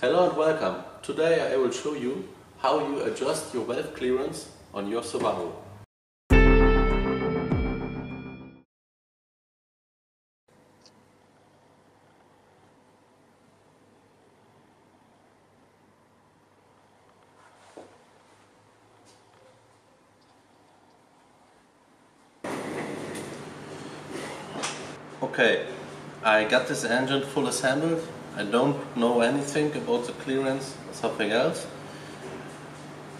Hello and welcome. Today I will show you how you adjust your valve clearance on your Subaru. Okay, I got this engine full assembled. I don't know anything about the clearance or something else.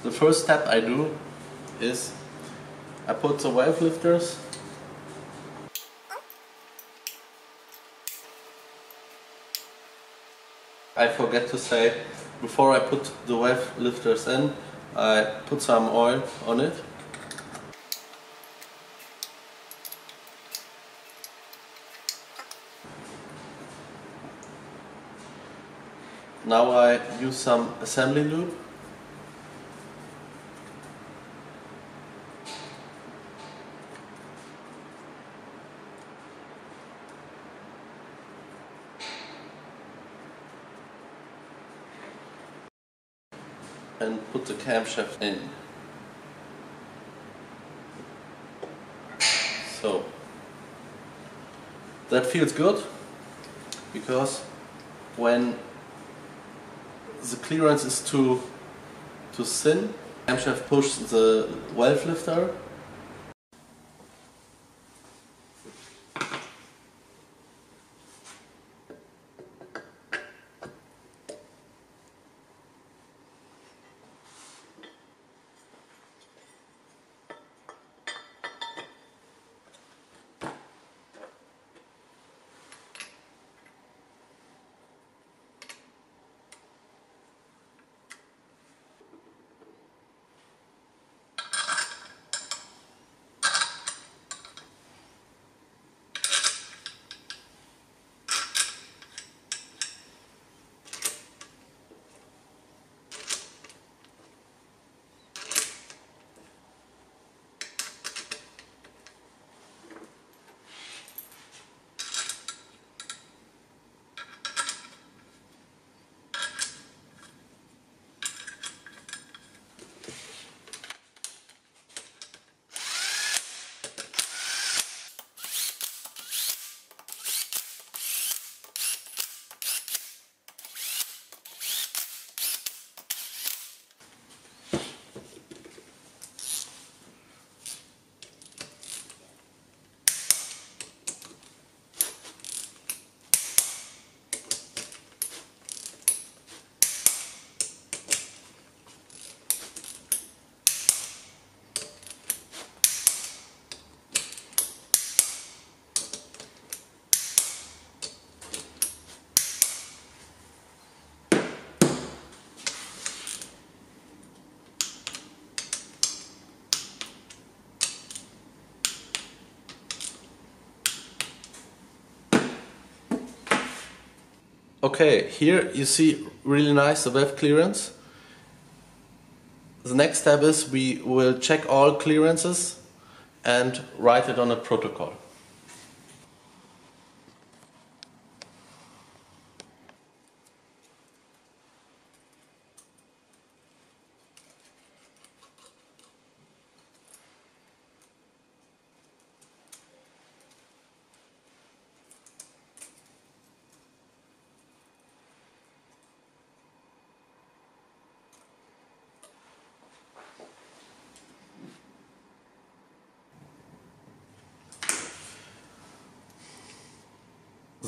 The first step I do is I put the valve lifters I forget to say, before I put the valve lifters in, I put some oil on it Now I use some assembly lube. and put the camshaft in. So that feels good because when the clearance is too too thin. Camshaft push the valve lifter Okay, here you see really nice the valve clearance. The next step is we will check all clearances and write it on a protocol.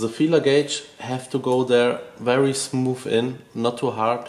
The feeler gauge have to go there very smooth in, not too hard.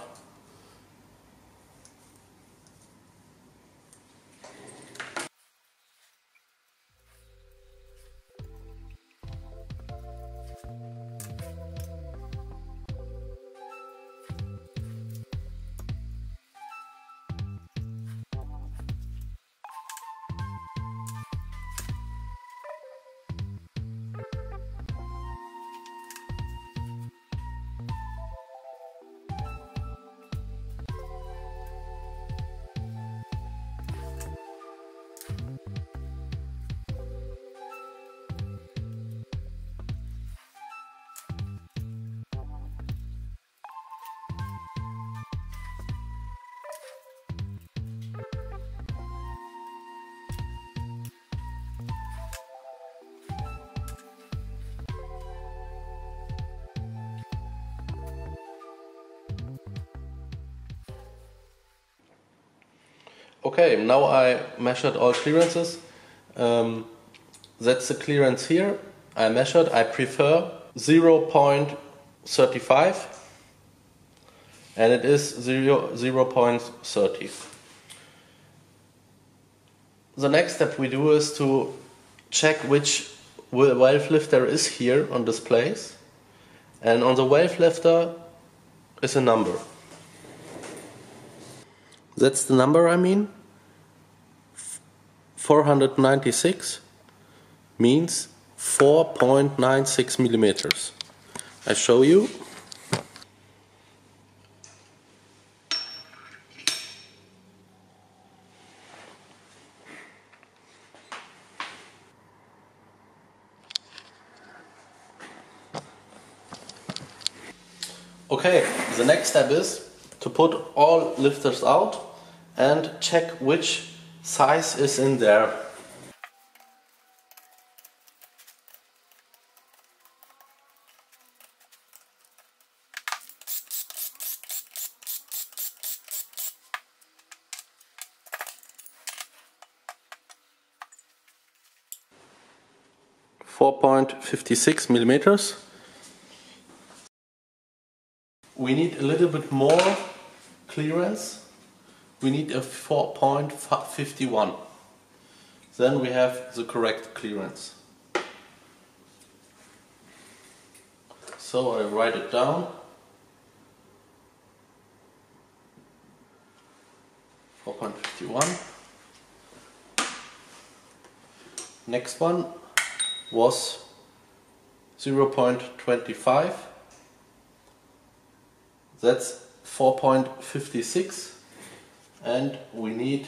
Okay, now I measured all clearances. Um, that's the clearance here. I measured, I prefer 0.35 and it is 0, 0.30. The next step we do is to check which valve lifter is here on this place and on the valve lifter is a number. That's the number I mean. 496 means 4.96 millimeters. I show you. Okay, the next step is to put all lifters out and check which size is in there. Four point fifty six millimeters. We need a little bit more clearance we need a 4.51 then we have the correct clearance. So I write it down. 4.51 next one was 0.25 that's 4.56 and we need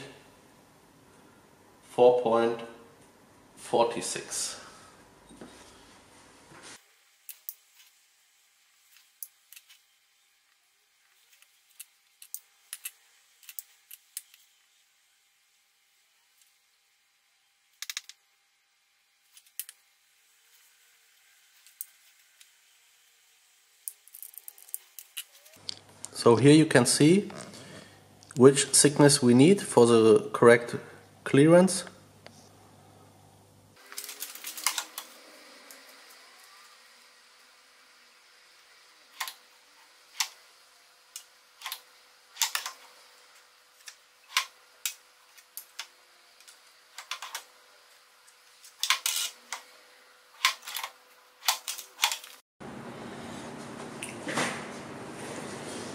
4.46. So here you can see which thickness we need for the correct clearance.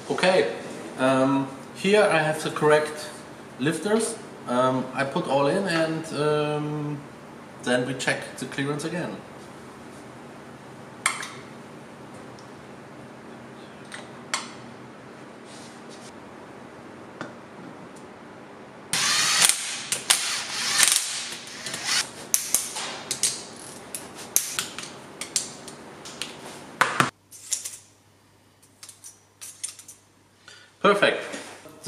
Okay, um, here I have the correct lifters. Um, I put all in and um, then we check the clearance again. Perfect.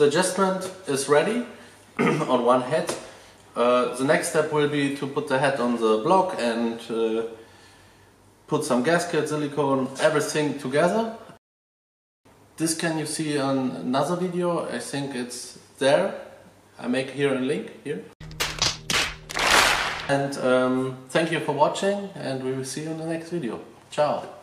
The adjustment is ready on one head. Uh, the next step will be to put the head on the block and uh, put some gasket, silicone, everything together. This can you see on another video, I think it's there. I make here a link here. And um, thank you for watching and we will see you in the next video. Ciao!